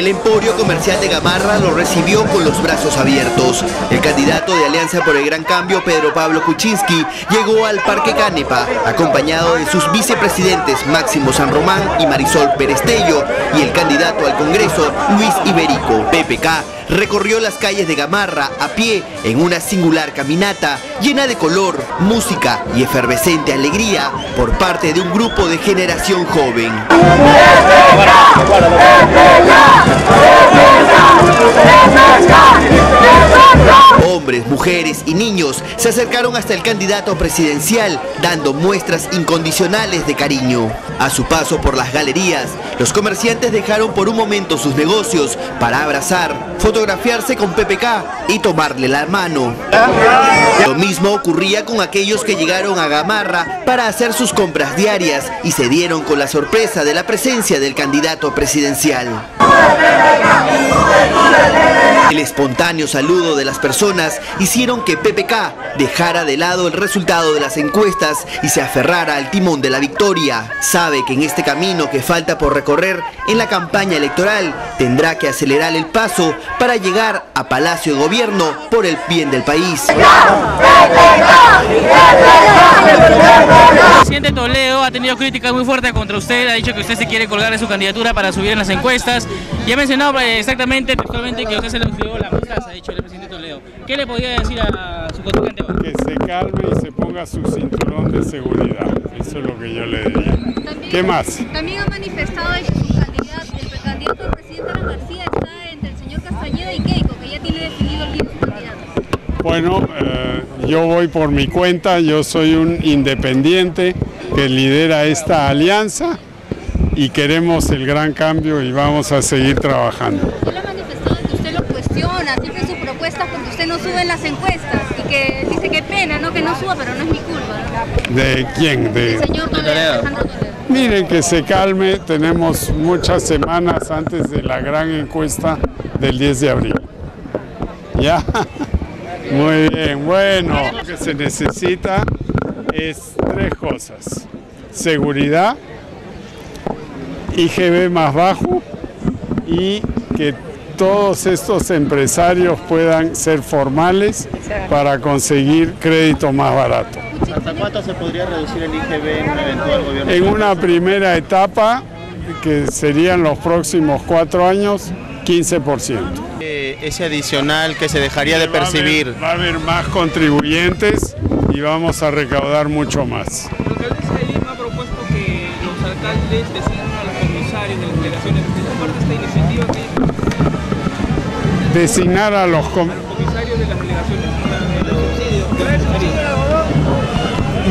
El emporio comercial de Gamarra lo recibió con los brazos abiertos. El candidato de Alianza por el Gran Cambio, Pedro Pablo Kuczynski, llegó al Parque Canepa, acompañado de sus vicepresidentes Máximo San Román y Marisol Perestello, y el candidato al Congreso, Luis Iberico. PPK recorrió las calles de Gamarra a pie en una singular caminata llena de color, música y efervescente alegría por parte de un grupo de generación joven. Mujeres y niños se acercaron hasta el candidato presidencial dando muestras incondicionales de cariño. A su paso por las galerías, los comerciantes dejaron por un momento sus negocios para abrazar, fotografiarse con PPK y tomarle la mano. Lo mismo ocurría con aquellos que llegaron a Gamarra para hacer sus compras diarias y se dieron con la sorpresa de la presencia del candidato presidencial. El espontáneo saludo de las personas hicieron que PPK dejara de lado el resultado de las encuestas y se aferrara al timón de la victoria. Sabe que en este camino que falta por recorrer en la campaña electoral tendrá que acelerar el paso para llegar a Palacio de Gobierno por el bien del país. El presidente Toledo ha tenido críticas muy fuertes contra usted, ha dicho que usted se quiere colgar de su candidatura para subir en las encuestas y ha mencionado eh, exactamente, textualmente, que usted se le dio la mostaza, ha dicho el presidente Toledo. ¿Qué le podría decir a su contrincante Que se calme y se ponga su cinturón de seguridad, eso es lo que yo le diría. ¿Qué más? También ha manifestado que su candidato, el candidato al presidente Alan García está entre el señor Castañeda y Keiko, que ya tiene definido el mismo candidato. Bueno, eh, yo voy por mi cuenta, yo soy un independiente que lidera esta alianza y queremos el gran cambio y vamos a seguir trabajando. Él ha manifestado que usted lo cuestiona, siempre su propuesta porque usted no sube en las encuestas y que dice que pena, ¿no? que no suba, pero no es mi culpa. ¿De quién? De... El señor Toledo, Alejandro Toledo. Miren que se calme, tenemos muchas semanas antes de la gran encuesta del 10 de abril. ¿Ya? Muy bien, bueno, lo que se necesita es tres cosas. Seguridad, IGB más bajo y que todos estos empresarios puedan ser formales para conseguir crédito más barato. ¿Hasta cuánto se podría reducir el IGB en un eventual gobierno? En una primera etapa, que serían los próximos cuatro años, 15%. Eh, ese adicional que se dejaría de Va a haber- percibir. Va a haber más contribuyentes y vamos a recaudar mucho más. La alcaldesa de Lima ha propuesto que los alcaldes designen de las delegaciones. ¿Es parte de esta iniciativa que Designar a los... com- los comisarios de las delegaciones subsidios?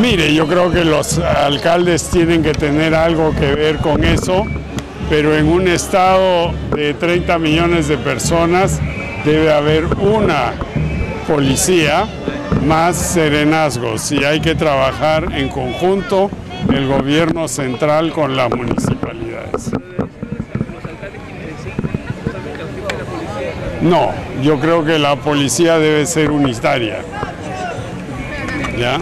Mire, yo creo que los alcaldes tienen que tener algo que ver con eso, pero en un estado de 30 millones de personas debe haber una policía más serenazgos y hay que trabajar en conjunto el gobierno central con las municipalidades. No, yo creo que la policía debe ser unitaria. ¿Ya?